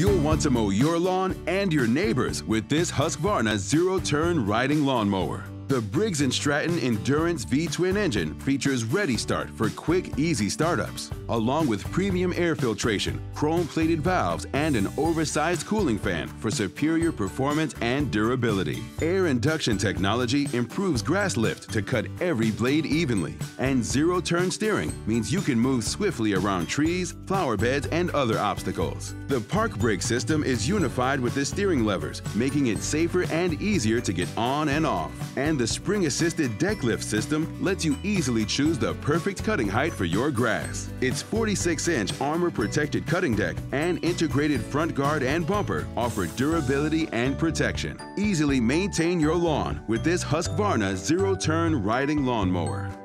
You'll want to mow your lawn and your neighbors with this Husqvarna zero-turn riding lawnmower. The Briggs & Stratton Endurance V-twin engine features Ready Start for quick, easy startups, along with premium air filtration, chrome-plated valves, and an oversized cooling fan for superior performance and durability. Air induction technology improves grass lift to cut every blade evenly, and zero-turn steering means you can move swiftly around trees, flower beds, and other obstacles. The Park Brake system is unified with the steering levers, making it safer and easier to get on and off. And the spring-assisted deck lift system lets you easily choose the perfect cutting height for your grass. Its 46-inch armor-protected cutting deck and integrated front guard and bumper offer durability and protection. Easily maintain your lawn with this Husqvarna zero-turn riding lawnmower.